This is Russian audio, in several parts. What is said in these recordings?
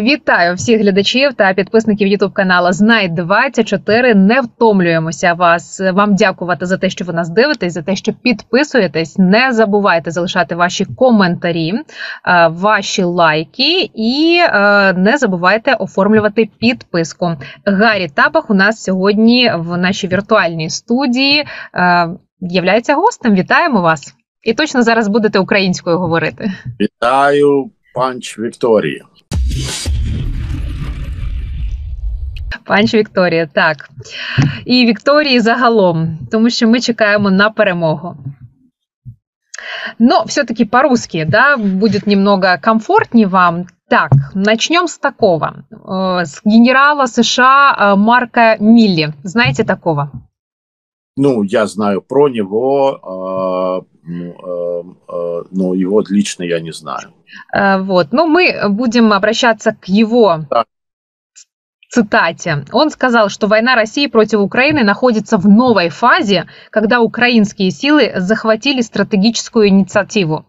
Вітаю всіх глядачів та підписників Ютуб каналу Знай 24 Не втомлюємося вас. Вам дякувати за те, що ви нас дивитесь, за те, що підписуєтесь. Не забувайте залишати ваші коментарі, е, ваші лайки і е, не забувайте оформлювати підписку. Гаррі Табах у нас сьогодні в нашій віртуальній студії е, являється гостем. Вітаємо вас! І точно зараз будете українською говорити. Вітаю, пані Вікторіє. Панч Вікторія, так. І Вікторії загалом, тому що ми чекаємо на перемогу. Но все-таки по-русски, да, будет немного комфортнее вам. Так, начнем с такого. С генерала США Марка Милли. Знаете такого? Ну, я знаю про него, но его лично я не знаю. Вот, ну мы будем обращаться к его да цитате. Он сказал, что война России против Украины находится в новой фазе, когда украинские силы захватили стратегическую инициативу.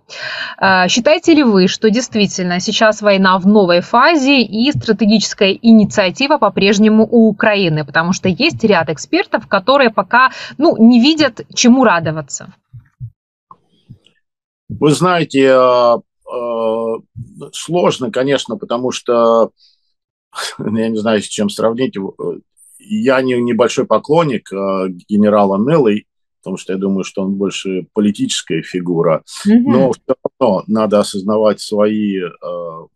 Считаете ли вы, что действительно сейчас война в новой фазе и стратегическая инициатива по-прежнему у Украины? Потому что есть ряд экспертов, которые пока ну, не видят, чему радоваться. Вы знаете, сложно, конечно, потому что я не знаю, с чем сравнить. Я не небольшой поклонник э, генерала Меллой, потому что я думаю, что он больше политическая фигура. Mm-hmm. Но все равно надо осознавать свои, э,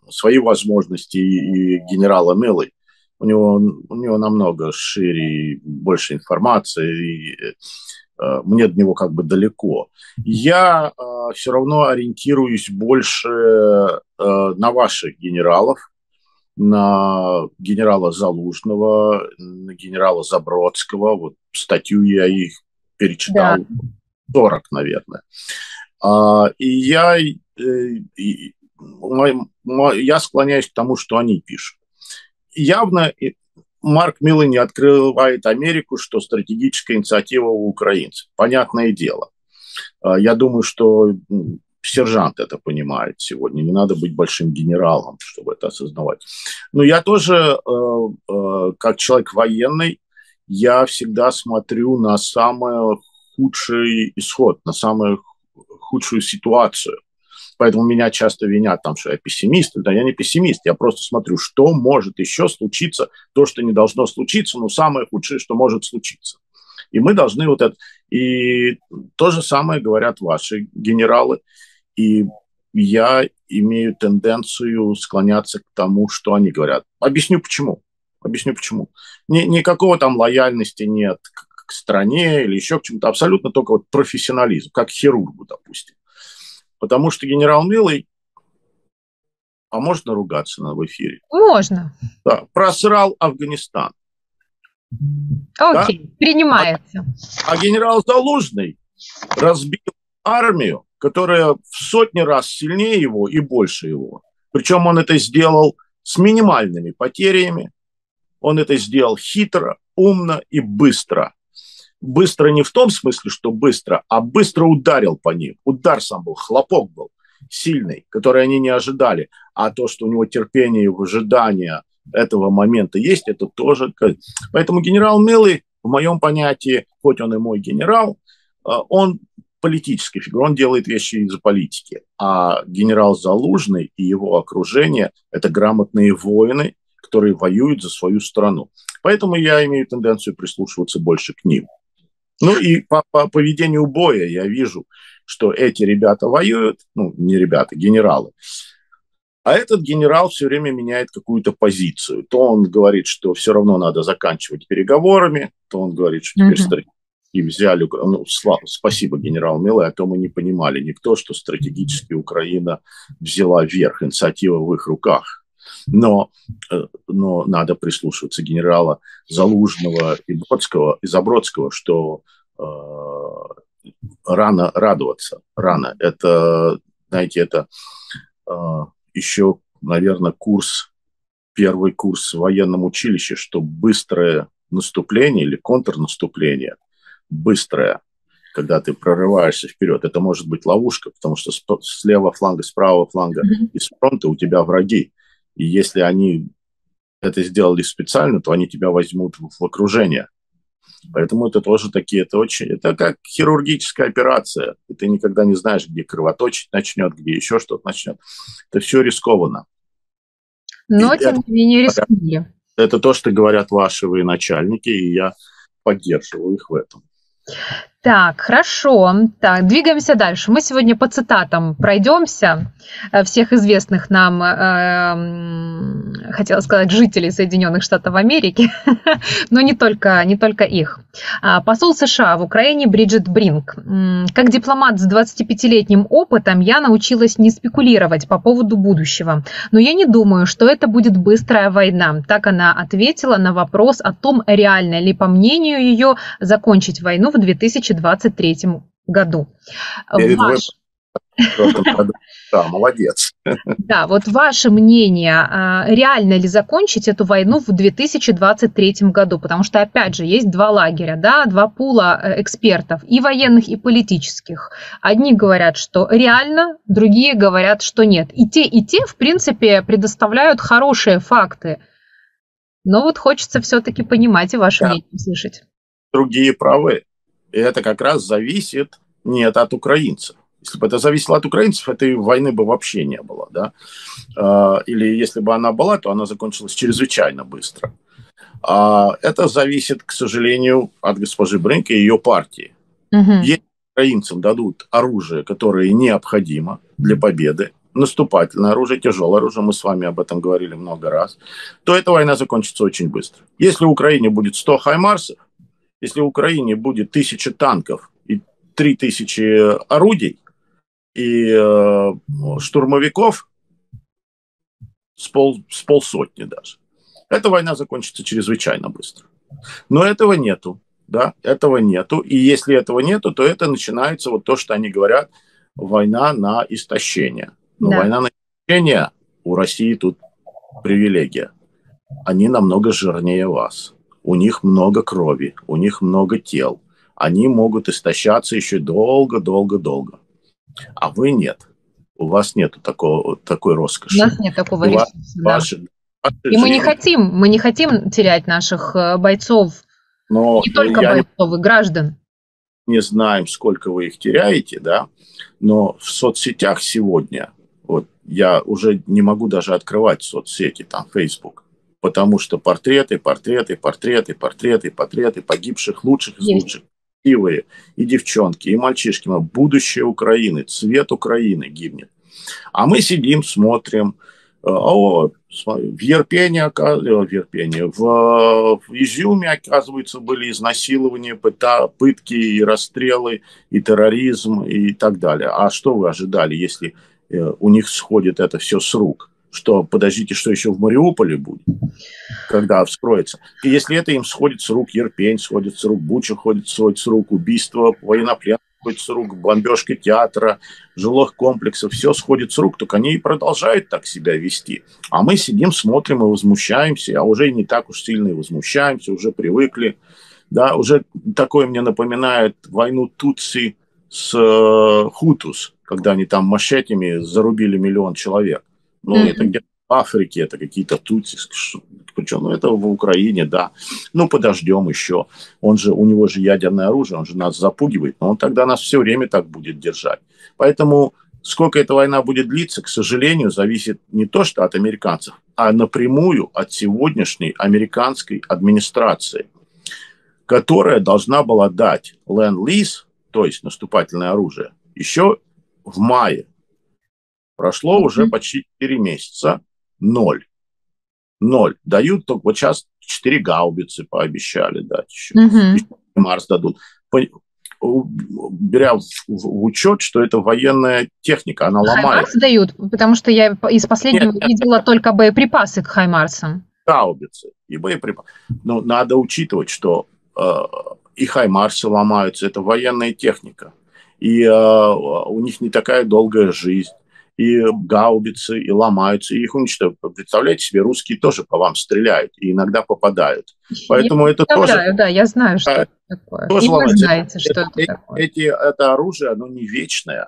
свои возможности и, генерала Меллой. У него, у него намного шире больше информации, и э, мне до него как бы далеко. Я э, все равно ориентируюсь больше э, на ваших генералов, на генерала Залужного, на генерала Забродского. Вот статью я их перечитал. Да. 40, наверное. А, и я, э, и, я склоняюсь к тому, что они пишут. Явно Марк Милли не открывает Америку, что стратегическая инициатива у украинцев. Понятное дело. А, я думаю, что сержант это понимает сегодня. Не надо быть большим генералом, чтобы это осознавать. Но я тоже, э, э, как человек военный, я всегда смотрю на самый худший исход, на самую худшую ситуацию. Поэтому меня часто винят там, что я пессимист. Да я не пессимист, я просто смотрю, что может еще случиться, то, что не должно случиться, но самое худшее, что может случиться. И мы должны вот это... И то же самое говорят ваши генералы. И я имею тенденцию склоняться к тому, что они говорят. Объясню почему. Объясню почему. Ни, никакого там лояльности нет к, к стране или еще к чему-то. Абсолютно только вот профессионализм, как хирургу, допустим. Потому что генерал Милый, а можно ругаться на в эфире? Можно. Да, просрал Афганистан. Окей, да? принимается. А, а генерал Залужный разбил армию которая в сотни раз сильнее его и больше его. Причем он это сделал с минимальными потерями, он это сделал хитро, умно и быстро. Быстро не в том смысле, что быстро, а быстро ударил по ним. Удар сам был, хлопок был сильный, который они не ожидали. А то, что у него терпение и ожидание этого момента есть, это тоже... Поэтому генерал Милый, в моем понятии, хоть он и мой генерал, э, он политической фигуры, он делает вещи из-за политики. А генерал Залужный и его окружение – это грамотные воины, которые воюют за свою страну. Поэтому я имею тенденцию прислушиваться больше к ним. Ну и по, по поведению боя я вижу, что эти ребята воюют, ну не ребята, генералы, а этот генерал все время меняет какую-то позицию. То он говорит, что все равно надо заканчивать переговорами, то он говорит, что теперь mm-hmm взяли, ну, слава, спасибо, генерал Милой, а то мы не понимали никто, что стратегически Украина взяла верх, инициатива в их руках. Но, э, но надо прислушиваться генерала Залужного и Бродского, и Забродского, что э, рано радоваться, рано. Это, знаете, это э, еще, наверное, курс, первый курс в военном училище, что быстрое наступление или контрнаступление – быстрая, когда ты прорываешься вперед. Это может быть ловушка, потому что с левого фланга, с правого фланга mm-hmm. и с фронта у тебя враги. И если они это сделали специально, то они тебя возьмут в окружение. Поэтому это тоже такие, это очень, это как хирургическая операция. И ты никогда не знаешь, где кровоточить начнет, где еще что-то начнет. Это все рискованно. Но, и тем не менее, рискнули. Это то, что говорят ваши военачальники, и я поддерживаю их в этом. Так, хорошо. Так, двигаемся дальше. Мы сегодня по цитатам пройдемся э, всех известных нам, э, хотела сказать, жителей Соединенных Штатов Америки, но не только, не только их. А, посол США в Украине Бриджит Бринг. Как дипломат с 25-летним опытом я научилась не спекулировать по поводу будущего. Но я не думаю, что это будет быстрая война. Так она ответила на вопрос о том, реально ли, по мнению ее, закончить войну в 2000 2023 году. Перед Ваш... Да, молодец. Да, вот ваше мнение, а, реально ли закончить эту войну в 2023 году? Потому что, опять же, есть два лагеря, да, два пула э, экспертов, и военных, и политических. Одни говорят, что реально, другие говорят, что нет. И те, и те, в принципе, предоставляют хорошие факты. Но вот хочется все-таки понимать и ваше да. мнение слышать. Другие правы. И это как раз зависит не от украинцев. Если бы это зависело от украинцев, этой войны бы вообще не было. Да? А, или если бы она была, то она закончилась чрезвычайно быстро. А это зависит, к сожалению, от госпожи Брынка и ее партии. Угу. Если украинцам дадут оружие, которое необходимо для победы, наступательное оружие, тяжелое оружие, мы с вами об этом говорили много раз, то эта война закончится очень быстро. Если в Украине будет 100 хаймарсов, если в Украине будет тысяча танков и три тысячи орудий и э, штурмовиков с, пол, с полсотни даже, эта война закончится чрезвычайно быстро. Но этого нету, да, этого нету. И если этого нету, то это начинается вот то, что они говорят, война на истощение. Но да. война на истощение у России тут привилегия. Они намного жирнее вас у них много крови, у них много тел. Они могут истощаться еще долго-долго-долго. А вы нет. У вас нет такого, такой роскоши. У нас нет такого у ресурса. Да. Ваши, ваши И мы не хотим, мы не хотим терять наших э, бойцов, Но не только бойцов, и граждан. Не знаем, сколько вы их теряете, да, но в соцсетях сегодня, вот я уже не могу даже открывать соцсети, там Facebook, потому что портреты, портреты, портреты, портреты, портреты погибших лучших из лучших. Красивые и девчонки, и мальчишки. Будущее Украины, цвет Украины гибнет. А мы сидим, смотрим. Э, о, в Ерпене, в, Ерпене, в, в Изюме, оказывается, были изнасилования, пытки и расстрелы, и терроризм, и так далее. А что вы ожидали, если э, у них сходит это все с рук? Что подождите, что еще в Мариуполе будет, когда вскроется. И если это им сходит с рук Ерпень, сходит с рук Буча, сходит, с рук убийство военнопленных, сходит с рук бомбежки театра, жилых комплексов, все сходит с рук, только они и продолжают так себя вести. А мы сидим, смотрим и возмущаемся, а уже не так уж сильно и возмущаемся, уже привыкли. Да, уже такое мне напоминает войну Тутси с э, Хутус, когда они там мачетями зарубили миллион человек. Ну, mm-hmm. это где-то в Африке, это какие-то тутси, причем, ну, это в Украине, да. Ну, подождем еще. Он же, у него же ядерное оружие, он же нас запугивает, но он тогда нас все время так будет держать. Поэтому сколько эта война будет длиться, к сожалению, зависит не то, что от американцев, а напрямую от сегодняшней американской администрации, которая должна была дать ленд-лиз, то есть наступательное оружие, еще в мае Прошло уже почти 4 месяца. Ноль. Ноль. Дают только вот сейчас 4 гаубицы пообещали дать еще. Mm-hmm. Марс дадут. Беря в, в, в учет, что это военная техника, она ломает. Хаймарс дают, потому что я из последнего нет, видела нет. только боеприпасы к Хаймарсам. Гаубицы и боеприпасы. Но надо учитывать, что э, и Хаймарсы ломаются, это военная техника. И э, у них не такая долгая жизнь и гаубицы, и ломаются, и их уничтожают. Представляете себе, русские тоже по вам стреляют, и иногда попадают. Поэтому я это тоже... Да, я знаю, что это такое. Тоже и вы знаете, что это, это такое. Эти, это оружие, оно не вечное.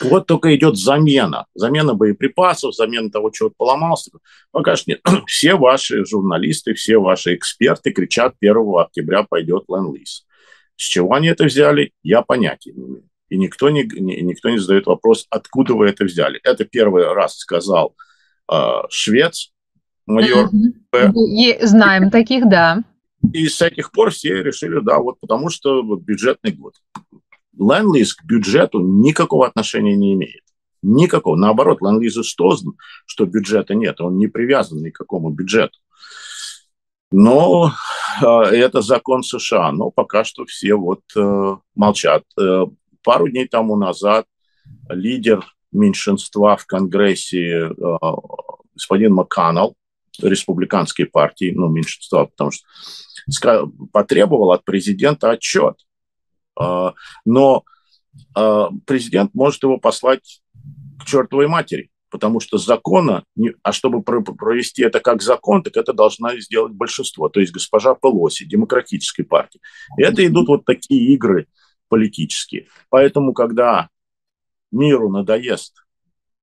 Вот только идет замена. Замена боеприпасов, замена того, чего поломался. Пока что нет. Все ваши журналисты, все ваши эксперты кричат, 1 октября пойдет ленд-лиз. С чего они это взяли, я понятия не имею. И никто не, никто не задает вопрос, откуда вы это взяли. Это первый раз сказал э, швец, майор. Mm-hmm. Знаем таких, да. И с этих пор все решили, да, вот потому что вот бюджетный год. Ленд-лиз к бюджету никакого отношения не имеет. Никакого. Наоборот, ленд-лиз создан, что бюджета нет. Он не привязан ни к какому бюджету. Но э, это закон США. Но пока что все вот э, молчат. Э, пару дней тому назад лидер меньшинства в Конгрессе э, господин МакКоннелл, республиканской партии, ну, меньшинства, потому что потребовал от президента отчет а, но а, президент может его послать к чертовой матери, потому что закона, а чтобы провести это как закон, так это должна сделать большинство, то есть госпожа Пелоси, демократической партии. И это идут вот такие игры политические. Поэтому, когда миру надоест,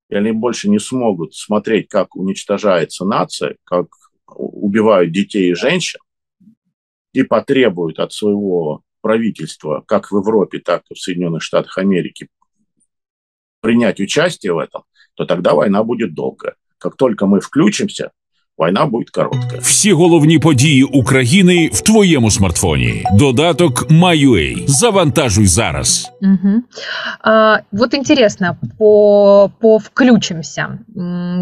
и они больше не смогут смотреть, как уничтожается нация, как убивают детей и женщин, и потребуют от своего правительства, как в Европе, так и в Соединенных Штатах Америки, принять участие в этом, то тогда война будет долгая. Как только мы включимся, война будет короткая. Всі головні події України в твоєму смартфоні. Додаток MyUA. Завантажуй зараз. Угу. А, вот интересно, по, по включимся.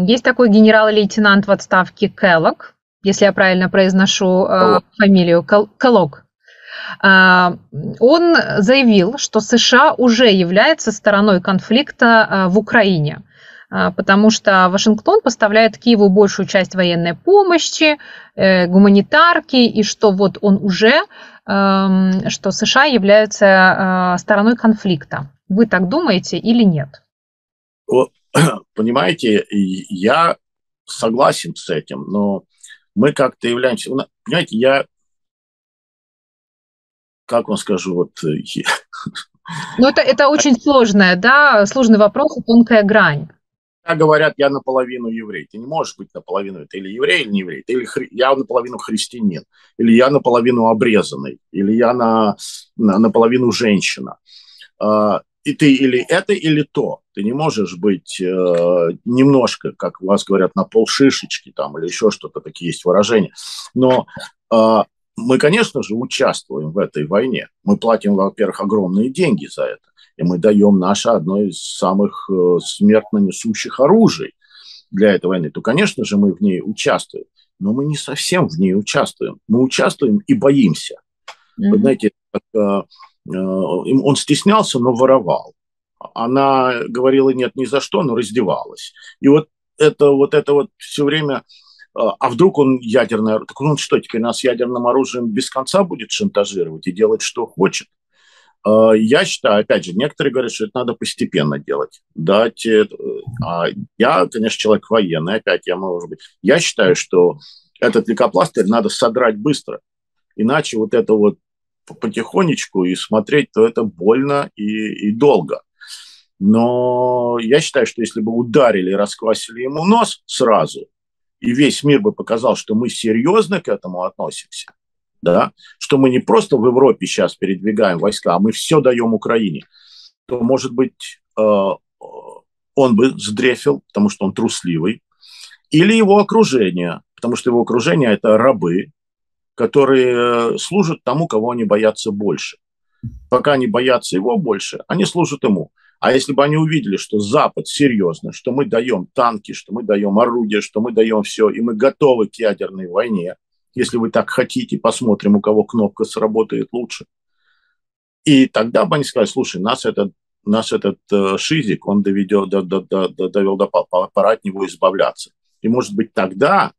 Есть такой генерал-лейтенант в отставке Келлог, если я правильно произношу э, фамилию, Келлог. А, он заявил, что США уже является стороной конфликта а, в Украине а, потому что Вашингтон поставляет Киеву большую часть военной помощи, э, гуманитарки, и что вот он уже, эм, что США являются стороной конфликта. Вы так думаете или нет? Понимаете, я согласен с этим, но мы как-то являемся... Понимаете, я как вам скажу, вот... Э, ну, это, это очень сложная, да, сложный вопрос и тонкая грань. Говорят, я наполовину еврей. Ты не можешь быть наполовину. Это или еврей, или не еврей. Ты или хри... Я наполовину христианин. Или я наполовину обрезанный. Или я на... На... наполовину женщина. А, и ты или это, или то. Ты не можешь быть э, немножко, как у вас говорят, на полшишечки там, или еще что-то, такие есть выражения. Но э, мы, конечно же, участвуем в этой войне. Мы платим, во-первых, огромные деньги за это. И мы даем наше одно из самых э, смертно несущих оружий для этой войны. То, конечно же, мы в ней участвуем. Но мы не совсем в ней участвуем. Мы участвуем и боимся. Mm-hmm. Вы знаете, как, э, э, он стеснялся, но воровал. Она говорила нет ни за что, но раздевалась. И вот это вот это вот все время а, а вдруг он ядерное... Так он что, теперь нас ядерным оружием без конца будет шантажировать и делать, что хочет? А, я считаю, опять же, некоторые говорят, что это надо постепенно делать. Дать, э, а я, конечно, человек военный, опять я, может быть, я считаю, что этот лейкопластырь надо содрать быстро. Иначе вот это вот потихонечку и смотреть, то это больно и, и долго. Но я считаю, что если бы ударили и расквасили ему нос сразу – и весь мир бы показал, что мы серьезно к этому относимся, да, что мы не просто в Европе сейчас передвигаем войска, а мы все даем Украине, то, может быть, э, он бы сдрефил, потому что он трусливый, или его окружение, потому что его окружение – это рабы, которые служат тому, кого они боятся больше. Пока они боятся его больше, они служат ему. А если бы они увидели, что Запад серьезно, что мы даем танки, что мы даем орудия, что мы даем все, и мы готовы к ядерной войне, если вы так хотите, посмотрим, у кого кнопка сработает лучше. И тогда бы они сказали, слушай, нас этот, нас этот э, шизик, он доведет, до, до, до, довел до пора от него избавляться. И, может быть, тогда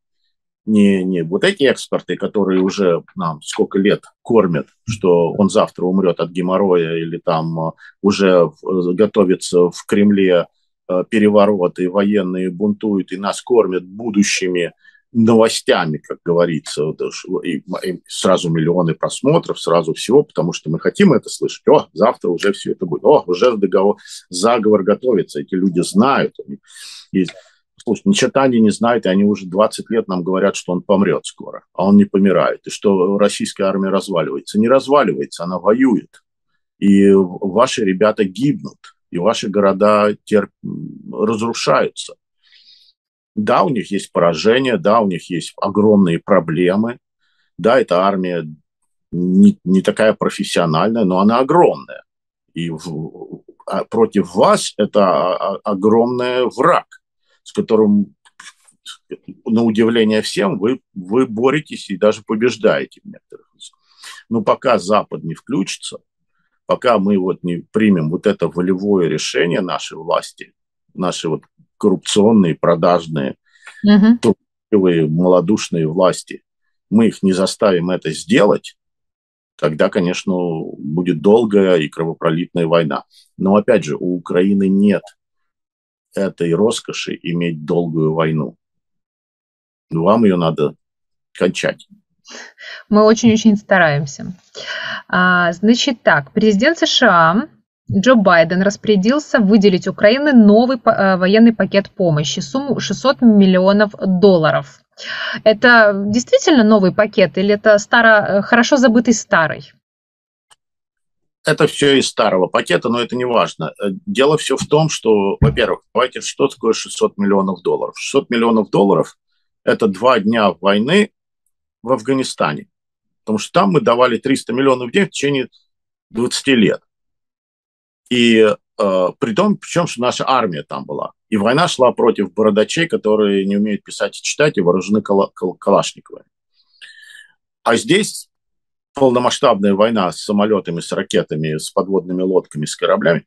не, не вот эти эксперты, которые уже нам сколько лет кормят, что он завтра умрет от геморроя или там э, уже э, готовится в Кремле э, перевороты, военные бунтуют и нас кормят будущими новостями, как говорится, и, и сразу миллионы просмотров, сразу всего, потому что мы хотим это слышать. О, завтра уже все это будет. О, уже договор, заговор готовится. Эти люди знают. Они, и, слушай, ничего они не знают, и они уже 20 лет нам говорят, что он помрет скоро, а он не помирает, и что российская армия разваливается. Не разваливается, она воюет. И ваши ребята гибнут, и ваши города терп... разрушаются. Да, у них есть поражения, да, у них есть огромные проблемы. Да, эта армия не, не такая профессиональная, но она огромная. И в, а против вас это огромный враг, с которым, на удивление всем, вы, вы боретесь и даже побеждаете в некоторых. Но пока Запад не включится, пока мы вот не примем вот это волевое решение нашей власти, нашей вот коррупционные, продажные, угу. малодушные власти, мы их не заставим это сделать, тогда, конечно, будет долгая и кровопролитная война. Но, опять же, у Украины нет этой роскоши иметь долгую войну. Вам ее надо кончать. Мы очень-очень стараемся. А, значит так, президент США Джо Байден распорядился выделить Украине новый э, военный пакет помощи, сумму 600 миллионов долларов. Это действительно новый пакет или это старо, хорошо забытый старый? Это все из старого пакета, но это не важно. Дело все в том, что, во-первых, давайте, что такое 600 миллионов долларов? 600 миллионов долларов – это два дня войны в Афганистане. Потому что там мы давали 300 миллионов в день в течение 20 лет. И э, при том, причем, что наша армия там была. И война шла против бородачей, которые не умеют писать и читать, и вооружены кала- кал- калашниковыми. А здесь полномасштабная война с самолетами, с ракетами, с подводными лодками, с кораблями,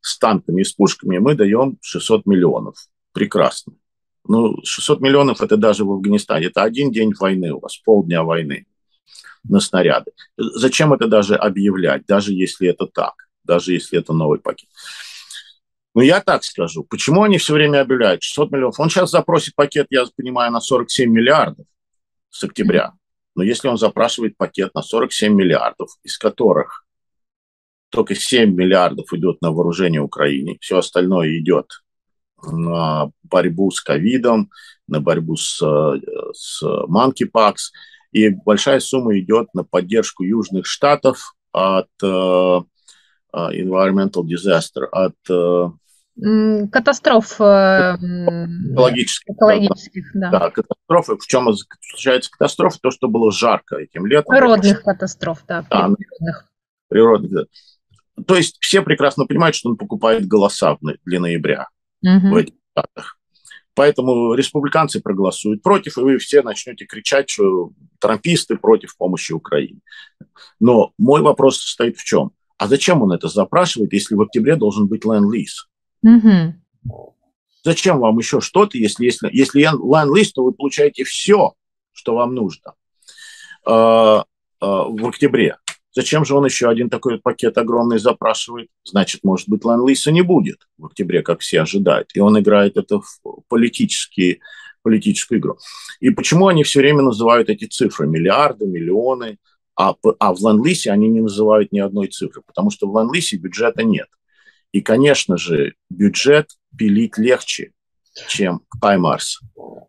с танками и с пушками, мы даем 600 миллионов. Прекрасно. Ну, 600 миллионов – это даже в Афганистане. Это один день войны у вас, полдня войны на снаряды. Зачем это даже объявлять, даже если это так? Даже если это новый пакет. Но я так скажу, почему они все время объявляют 600 миллионов? Он сейчас запросит пакет, я понимаю, на 47 миллиардов с октября. Но если он запрашивает пакет на 47 миллиардов, из которых только 7 миллиардов идет на вооружение Украине, все остальное идет на борьбу с ковидом, на борьбу с, с monkeypox, и большая сумма идет на поддержку южных штатов от э, environmental disaster, от э, катастроф э, экологических. экологических да. да. катастрофы. В чем заключается катастрофа? То, что было жарко этим летом. Природных катастроф, да. да природных. Природных, да. То есть все прекрасно понимают, что он покупает голоса для ноября угу. в этих штатах. Поэтому республиканцы проголосуют против, и вы все начнете кричать, что трамписты против помощи Украине. Но мой вопрос состоит в чем? А зачем он это запрашивает, если в октябре должен быть ленд-лиз? Угу. Зачем вам еще что-то, если, если, если ленд-лиз, то вы получаете все, что вам нужно э, э, в октябре. Зачем же он еще один такой пакет огромный запрашивает? Значит, может быть, ленд-лиза не будет в октябре, как все ожидают. И он играет это в политические, политическую игру. И почему они все время называют эти цифры? Миллиарды, миллионы – а, а в ленд они не называют ни одной цифры, потому что в ленд бюджета нет. И, конечно же, бюджет пилить легче, чем Хаймарс.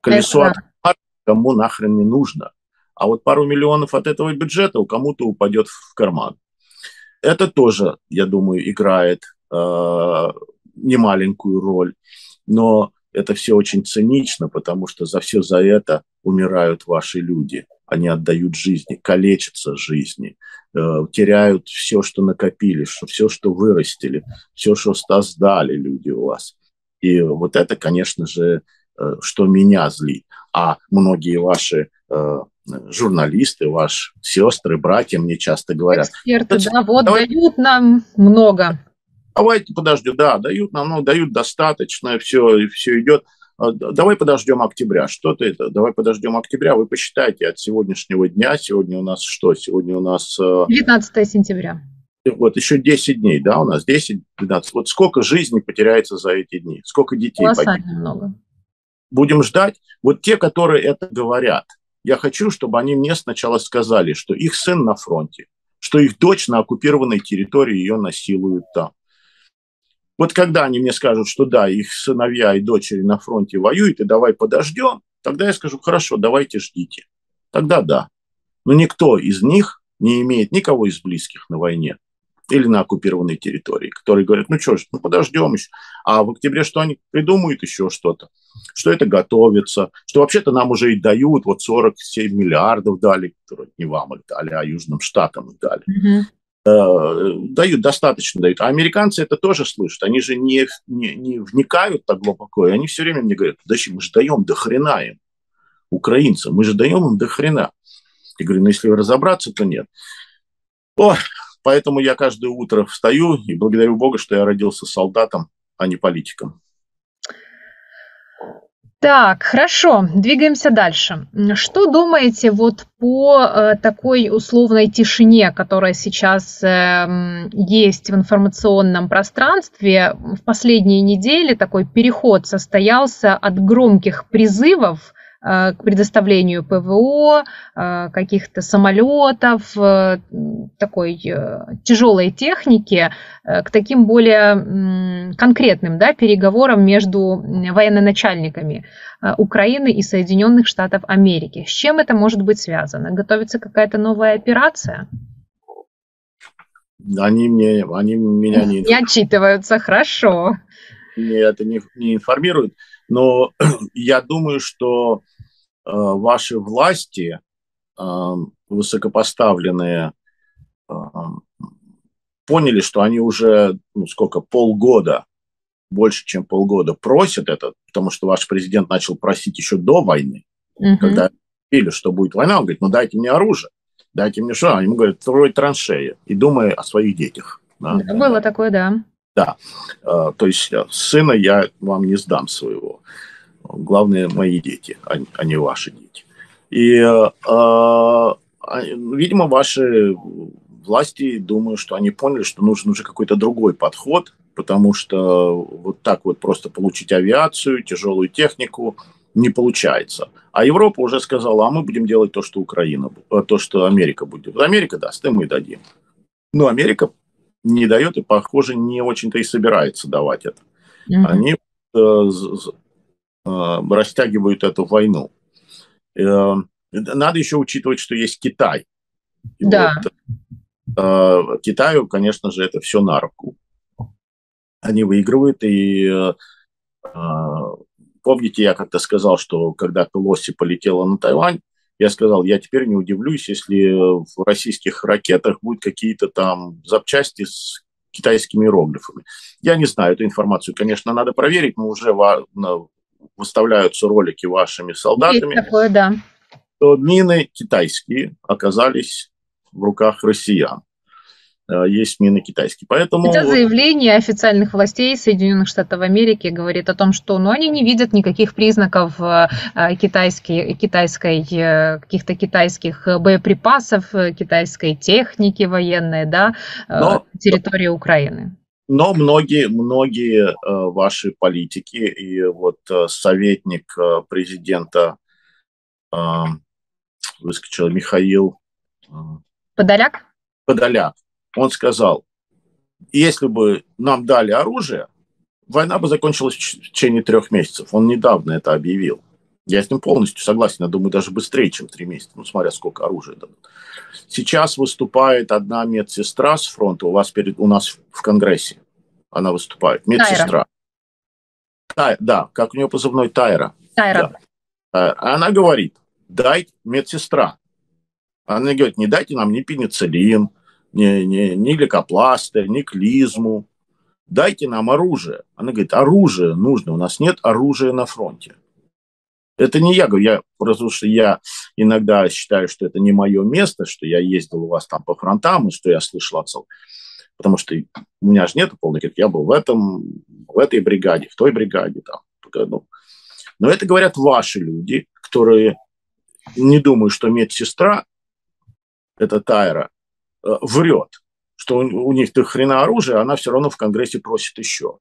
Колесо от кому нахрен не нужно. А вот пару миллионов от этого бюджета у кому-то упадет в карман. Это тоже, я думаю, играет э, немаленькую роль. Но это все очень цинично, потому что за все за это умирают ваши люди они отдают жизни, калечатся жизни, э, теряют все, что накопили, все, что вырастили, все, что создали люди у вас. И вот это, конечно же, э, что меня злит. А многие ваши э, журналисты, ваши сестры, братья мне часто говорят. Эксперты, да, вот давай, дают нам много. Давайте подождем, да, дают нам, ну, дают достаточно, все, все идет. А, давай подождем октября. Что-то это? Давай подождем октября. Вы посчитайте от сегодняшнего дня. Сегодня у нас что? Сегодня у нас... 19 э, сентября. Вот еще 10 дней, да, у нас 10-12. Вот сколько жизней потеряется за эти дни? Сколько детей погибнет? много. будем ждать. Вот те, которые это говорят, я хочу, чтобы они мне сначала сказали, что их сын на фронте, что их дочь на оккупированной территории ее насилуют там. Вот когда они мне скажут, что да, их сыновья и дочери на фронте воюют, и давай подождем, тогда я скажу, хорошо, давайте ждите. Тогда да. Но никто из них не имеет никого из близких на войне или на оккупированной территории, которые говорят, ну что ж, ну подождем еще. А в октябре что они придумают еще что-то? Что это готовится, что вообще-то нам уже и дают, вот 47 миллиардов дали, которые не вам их дали, а Южным Штатам их дали. Mm-hmm. Дают, достаточно дают. А американцы это тоже слышат. Они же не, не, не вникают так глубоко, и они все время мне говорят, подожди, мы же даем до хрена им, украинцам, мы же даем им до хрена. Я говорю, ну если разобраться, то нет. О, Поэтому я каждое утро встаю и благодарю Бога, что я родился солдатом, а не политиком. Так, хорошо, двигаемся дальше. Что думаете вот по э, такой условной тишине, которая сейчас э, есть в информационном пространстве? В последние недели такой переход состоялся от громких призывов к предоставлению ПВО, э, каких-то самолетов, э, такой тяжелой техники, к таким более конкретным да, переговорам между военноначальниками Украины и Соединенных Штатов Америки. С чем это может быть связано? Готовится какая-то новая операция? Они, мне, они меня не... Не отчитываются, хорошо. Меня это не, не информируют. Но я думаю, что Э, ваши власти, э, высокопоставленные, э, поняли, что они уже, ну, сколько, полгода, больше, чем полгода просят это, потому что ваш президент начал просить еще до войны, угу. когда видели, что будет война, он говорит, ну дайте мне оружие, дайте мне что? Они ему говорят, строй траншеи и думай о своих детях. Да? Было такое, да. Да, то есть сына я вам не сдам своего главные мои дети, а, а не ваши дети. И, э, э, видимо, ваши власти, думаю, что они поняли, что нужен уже какой-то другой подход, потому что вот так вот просто получить авиацию, тяжелую технику не получается. А Европа уже сказала, а мы будем делать то, что Украина, э, то, что Америка будет. Америка даст, и мы дадим. Но Америка не дает и, похоже, не очень-то и собирается давать это. Mm-hmm. Они Э, растягивают эту войну. Э, надо еще учитывать, что есть Китай. И да. Вот, э, Китаю, конечно же, это все на руку. Они выигрывают, и помните, я как-то сказал, что когда Пелоси полетела на Тайвань, я сказал, я теперь не удивлюсь, если в российских ракетах будут какие-то там запчасти с китайскими иероглифами. Я не знаю, эту информацию, конечно, надо проверить, но уже выставляются ролики вашими солдатами, Есть такое, да. то мины китайские оказались в руках россиян. Э, есть мины китайские. Поэтому... Это заявление официальных властей Соединенных Штатов Америки говорит о том, что ну, они не видят никаких признаков э, китайской, китайской, э, каких-то китайских боеприпасов, китайской техники военной да, Но... территории Украины. Но многие, многие э, ваши политики и вот э, советник э, президента выскочил Михаил Подоляк. Подоляк. Он сказал, если бы нам дали оружие, война бы закончилась в течение трех месяцев. Он недавно это объявил. Я с ним полностью согласен. Я думаю, даже быстрее, чем три месяца. Ну, смотря сколько оружия дадут. Сейчас выступает одна медсестра с фронта у вас перед, у нас в Конгрессе она выступает, медсестра. Тайра. Да, как у нее позывной Тайра. Тайра. Да. Э, она говорит, дай медсестра. Она говорит, не дайте нам ни пенициллин, ни, ни, ни гликопластырь, ни клизму. Дайте нам оружие. Она говорит, оружие нужно, у нас нет оружия на фронте. Это не я говорю, я, потому что я иногда считаю, что это не мое место, что я ездил у вас там по фронтам, и что я слышал от потому что у меня же нет полных, я был в этом, в этой бригаде, в той бригаде, там, ну. Но это говорят ваши люди, которые не думают, что медсестра, это Тайра, э, врет, что у, них до хрена оружие, она все равно в Конгрессе просит еще.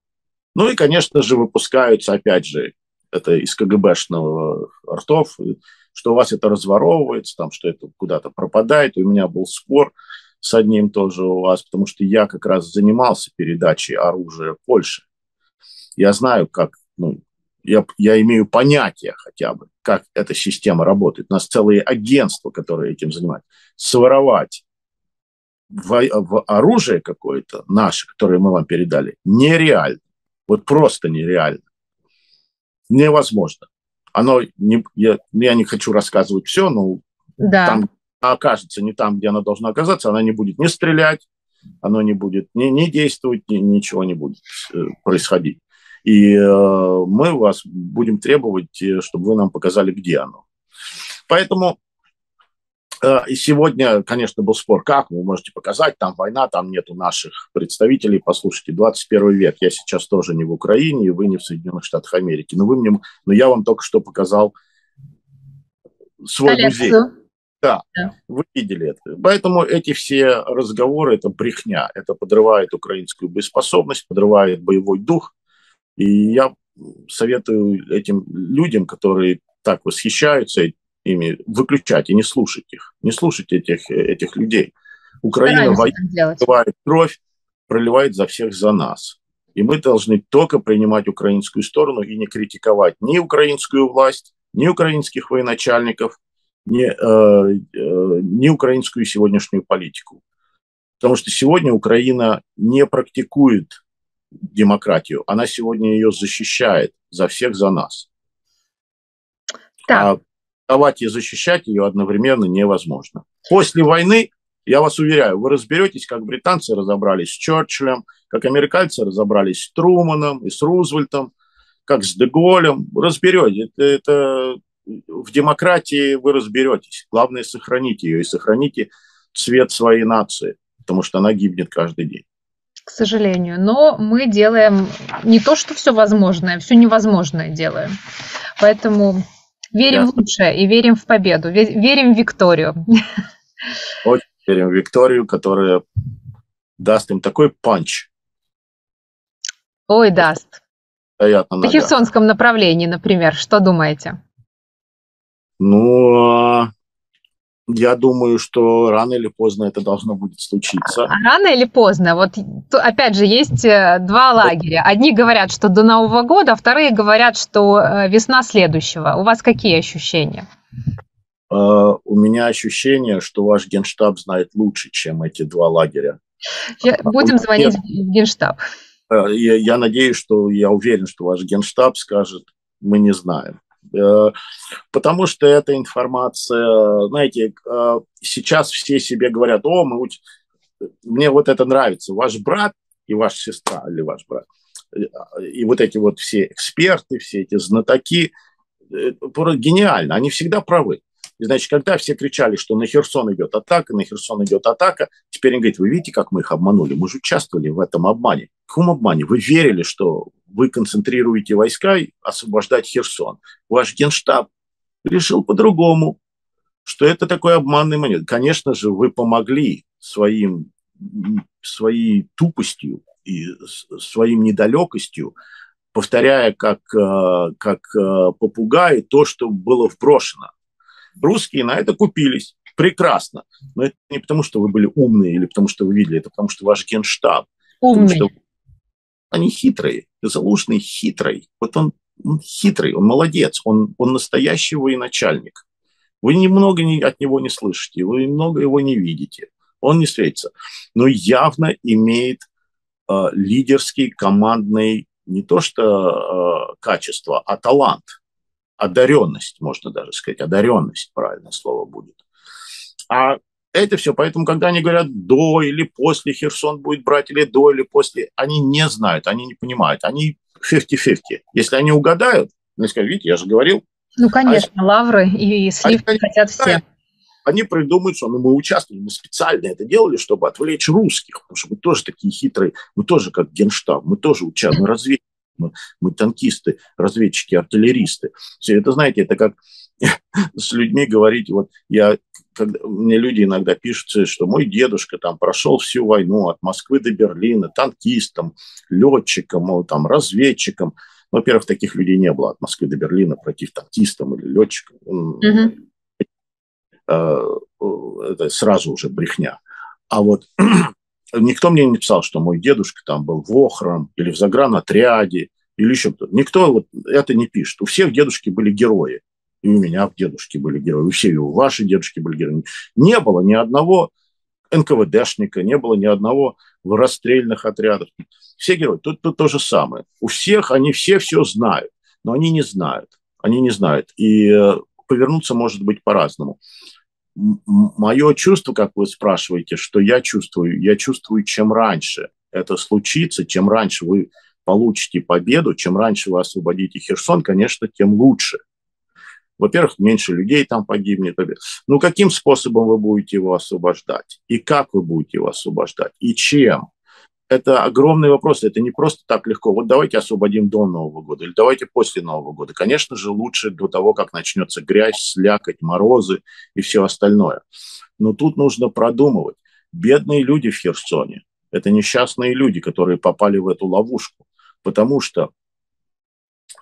Ну и, конечно же, выпускаются, опять же, это из КГБшного ртов, что у вас это разворовывается, там, что это куда-то пропадает. У меня был спор с одним тоже у вас, потому что я как раз занимался передачей оружия Польше. Я знаю, как, ну, я, я имею понятие хотя бы, как эта система работает. У нас целые агентства, которые этим занимаются. Своровать в, в оружие какое-то наше, которое мы вам передали, нереально. Вот просто нереально. Невозможно. Оно не, я, я не хочу рассказывать все, но да. там окажется не там, где она должна оказаться, она не будет не стрелять, оно не будет не, не действовать, ни, ничего не будет э, происходить. И э, мы вас будем требовать, э, чтобы вы нам показали, где оно. Поэтому и сегодня, конечно, был спор, как вы можете показать, там война, там нету наших представителей. Послушайте, 21 век, я сейчас тоже не в Украине, и вы не в Соединенных Штатах Америки. Но, вы мне, но я вам только что показал свой Коллекцию. музей. Да, да, вы видели это. Поэтому эти все разговоры – это брехня. Это подрывает украинскую боеспособность, подрывает боевой дух. И я советую этим людям, которые так восхищаются ими, выключать и не слушать их. Не слушать этих, этих людей. Украина проливает кровь, проливает за всех за нас. И мы должны только принимать украинскую сторону и не критиковать ни украинскую власть, ни украинских военачальников, ни, э, э, ни украинскую сегодняшнюю политику. Потому что сегодня Украина не практикует демократию, она сегодня ее защищает за всех, за нас. Да. А давать и защищать ее одновременно невозможно. После войны, я вас уверяю, вы разберетесь, как британцы разобрались с Черчиллем, как американцы разобрались с Труманом и с Рузвельтом, как с Деголем. Разберетесь. Это, это в демократии вы разберетесь. Главное, сохраните ее и сохраните цвет своей нации, потому что она гибнет каждый день к сожалению. Но мы делаем не то, что все возможное, все невозможное делаем. Поэтому верим Ясно. в лучшее и верим в победу, верим в Викторию. Очень верим в Викторию, которая даст им такой панч. Ой, даст. Стоят на Херсонском направлении, например, что думаете? Ну, а я думаю, что рано или поздно это должно будет случиться. А рано или поздно? Вот опять же есть э, два лагеря. Одни говорят, что до Нового года, вторые говорят, что э, весна следующего. У вас какие ощущения? Uh, у меня ощущение, что ваш генштаб знает лучше, чем эти два лагеря. Я, будем звонить в генштаб. Я, я надеюсь, что я уверен, что ваш генштаб скажет, мы не знаем. Э, потому что эта информация, знаете, э, сейчас все себе говорят, о, мы уч... мне вот это нравится, ваш брат и ваша сестра, или ваш брат, э, и вот эти вот все эксперты, все эти знатоки, гениально, они всегда правы. И, значит, когда все кричали, что на Херсон идет атака, на Херсон идет атака, теперь они говорят, вы видите, как мы их обманули? Мы же участвовали в этом обмане. В каком обмане? Вы верили, что вы концентрируете войска и освобождать Херсон. Ваш генштаб решил по-другому, что это такой обманный монет. Конечно же, вы помогли своим, своей тупостью и своим недалекостью, повторяя как, э, как э, попугай то, что было вброшено. Русские на это купились. Прекрасно. Но это не потому, что вы были умные или потому, что вы видели, это потому, что ваш генштаб. Умный. Потому, что они хитрые. Залужный хитрый. Вот он, он хитрый, он молодец, он, он настоящий военачальник. Вы немного не, от него не слышите, вы немного его не видите. Он не светится. Но явно имеет э, лидерский, командный, не то что э, качество, а талант, одаренность, можно даже сказать, одаренность, правильное слово будет. А это все. Поэтому, когда они говорят до или после Херсон будет брать, или до или после, они не знают, они не понимают. Они 50-50. Если они угадают, они скажут, видите, я же говорил. Ну, конечно, а, лавры и сливки они, хотят все. Они придумают, что ну, мы участвовали, мы специально это делали, чтобы отвлечь русских, потому что мы тоже такие хитрые, мы тоже как генштаб, мы тоже участвуем, мы разведчики, мы, мы танкисты, разведчики, артиллеристы. Все это, знаете, это как с людьми говорить, вот я, когда, мне люди иногда пишут, что мой дедушка там прошел всю войну от Москвы до Берлина, танкистом, летчиком, там, разведчиком. Во-первых, таких людей не было от Москвы до Берлина пройти танкистам или летчикам. Mm-hmm. Это сразу уже брехня. А вот никто мне не писал, что мой дедушка там был в Охрам или в загранотряде или еще кто-то. Никто вот это не пишет. У всех дедушки были герои. И у меня дедушки были герои, у всех, у ваши дедушки были герои. Не было ни одного НКВДшника, не было ни одного в расстрельных отрядах. Все герои. Тут, тут то же самое. У всех, они все все знают, но они не знают. Они не знают. И э, повернуться может быть по-разному. Мое чувство, как вы спрашиваете, что я чувствую, я чувствую, чем раньше это случится, чем раньше вы получите победу, чем раньше вы освободите Херсон, конечно, тем лучше – во-первых, меньше людей там погибнет. Ну, каким способом вы будете его освобождать? И как вы будете его освобождать? И чем? Это огромный вопрос. Это не просто так легко. Вот давайте освободим до Нового года или давайте после Нового года. Конечно же, лучше до того, как начнется грязь, слякоть, морозы и все остальное. Но тут нужно продумывать. Бедные люди в Херсоне – это несчастные люди, которые попали в эту ловушку. Потому что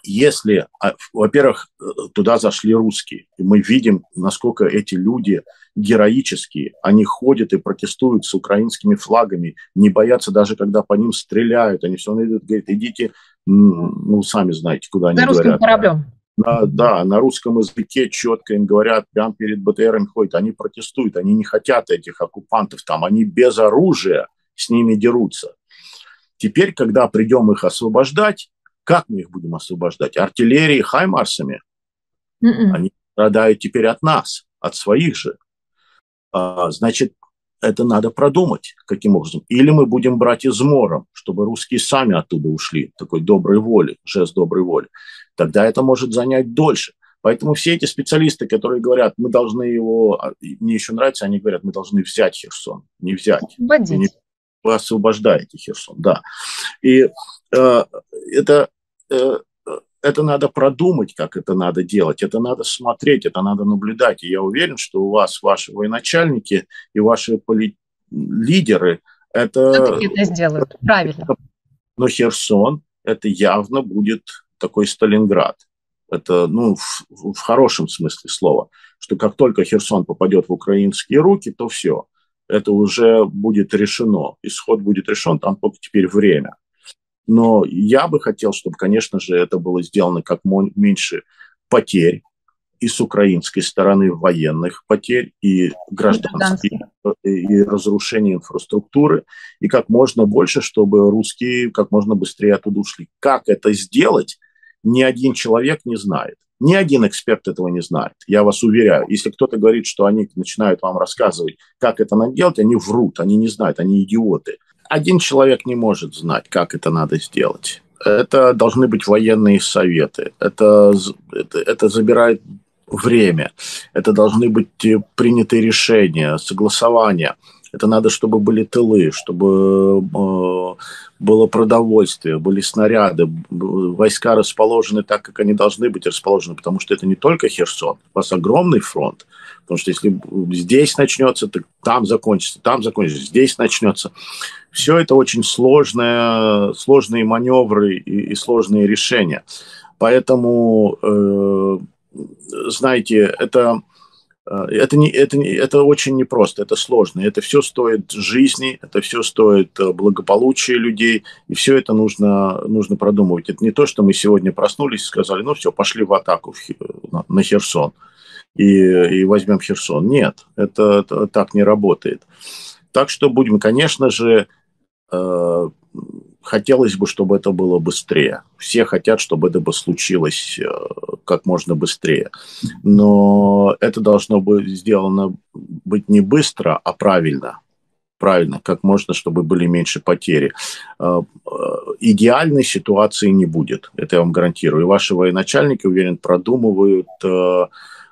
если, а, во-первых, туда зашли русские, и мы видим, насколько эти люди героические, они ходят и протестуют с украинскими флагами, не боятся даже, когда по ним стреляют, они все равно идут, говорят, идите, ну, сами знаете, куда они говорят. русским кораблем. На, да, на русском языке четко им говорят, прямо перед БТРом ходят, они протестуют, они не хотят этих оккупантов там, они без оружия с ними дерутся. Теперь, когда придем их освобождать, как мы их будем освобождать? Артиллерией, хаймарсами? Mm-mm. М-м. Они страдают теперь от нас, от своих же. А, значит, это надо продумать, каким образом. Или мы будем брать измором, чтобы русские сами оттуда ушли, такой доброй воли, жест доброй воли. Тогда это может занять дольше. Поэтому все эти специалисты, которые говорят, мы должны его, а, мне еще нравится, они говорят, мы должны взять Херсон, не взять. Освободить. Вы освобождаете Херсон, да. И это Э, это надо продумать, как это надо делать, это надо смотреть, это надо наблюдать. И я уверен, что у вас ваши военачальники и ваши поли... лидеры это... это сделают, правильно. Но Херсон это явно будет такой Сталинград. Это, ну, в, в хорошем смысле слова, что как только Херсон попадет в украинские руки, то все, это уже будет решено, исход будет решен, там только теперь время. Но я бы хотел, чтобы, конечно же, это было сделано как меньше потерь и с украинской стороны военных потерь, и гражданских, и разрушения инфраструктуры, и как можно больше, чтобы русские как можно быстрее оттуда ушли. Как это сделать, ни один человек не знает. Ни один эксперт этого не знает, я вас уверяю. Если кто-то говорит, что они начинают вам рассказывать, как это надо делать, они врут, они не знают, они идиоты один человек не может знать, как это надо сделать. Это должны быть военные советы. Это, это, это забирает время. Это должны быть э, приняты решения, согласования. Это надо, чтобы были тылы, чтобы э, было продовольствие, были снаряды, войска расположены так, как они должны быть расположены, потому что это не только Херсон, у вас огромный фронт. Потому что если здесь начнется, то там закончится, там закончится, здесь начнется. Все это очень сложные, сложные маневры и, и сложные решения. Поэтому, э, знаете, это, э, это, не, это, это очень непросто, это сложно. Это все стоит жизни, это все стоит э, благополучия людей, и все это нужно, нужно продумывать. Это не то, что мы сегодня проснулись и сказали, ну все, пошли в атаку на, на Херсон и, и возьмем Херсон. Нет, это, это так не работает. Так что будем, конечно же, Э, хотелось бы, чтобы это было быстрее. Все хотят, чтобы это бы случилось э, как можно быстрее. Но это должно быть сделано быть не быстро, а правильно. Правильно, как можно, чтобы были меньше потери. Э, идеальной ситуации не будет, это я вам гарантирую. И ваши военачальники, уверен, продумывают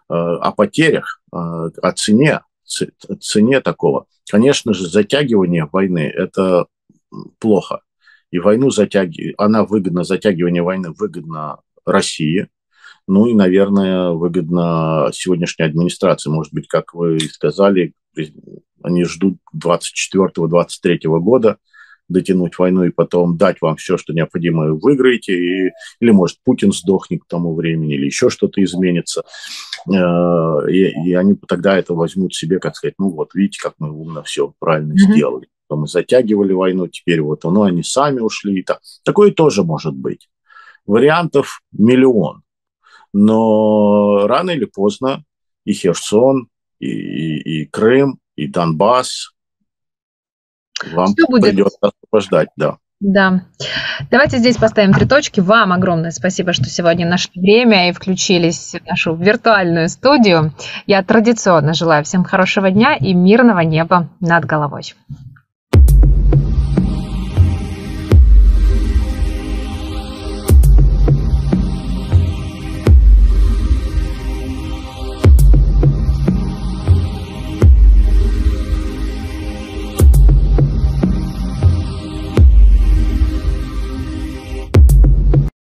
о потерях, о цене, цене такого. Конечно же, затягивание войны – это плохо. И войну затягивает, она выгодна, затягивание войны выгодно России, ну и, наверное, выгодно сегодняшней администрации. Может быть, как вы сказали, они ждут 24-23 года, дотянуть войну и потом дать вам все, что необходимо, и выиграете, и, или, может, Путин сдохнет к тому времени, или еще что-то изменится. Э, и, и они тогда это возьмут себе, как сказать, ну вот, видите, как мы умно все правильно mm-hmm. сделали. Мы затягивали войну, теперь вот, ну, они сами ушли. И так. Такое тоже может быть. Вариантов миллион. Но рано или поздно и Херсон, и, и, и Крым, и Донбасс вам Все будет. придется освобождать, да. Да. Давайте здесь поставим три точки. Вам огромное спасибо, что сегодня нашли время и включились в нашу виртуальную студию. Я традиционно желаю всем хорошего дня и мирного неба над головой.